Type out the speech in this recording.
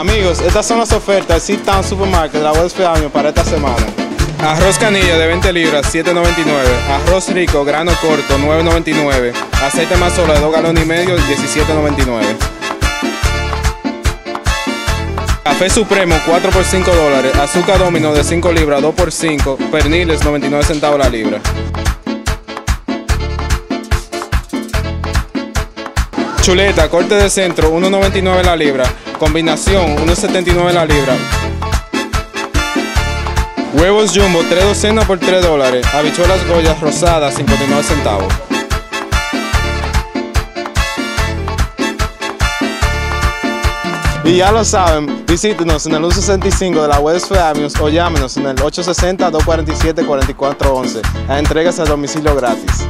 Amigos, estas son las ofertas Sit Town Supermarket de la Westfield Avenue para esta semana. Arroz canilla de 20 libras, 7.99. Arroz rico, grano corto, 9.99. Aceite mazola de 2 galones y medio, 17.99. Café Supremo 4 por 5 dólares, azúcar domino de 5 libras 2 por 5, perniles 99 centavos la libra. Chuleta, corte de centro 1.99 la libra, combinación 1.79 la libra. Huevos jumbo 3 docenas por 3 dólares, habichuelas goyas rosadas 59 centavos. Y ya lo saben, visítenos en el 165 de la Westfield Avenue o llámenos en el 860-247-4411. A entregas a domicilio gratis.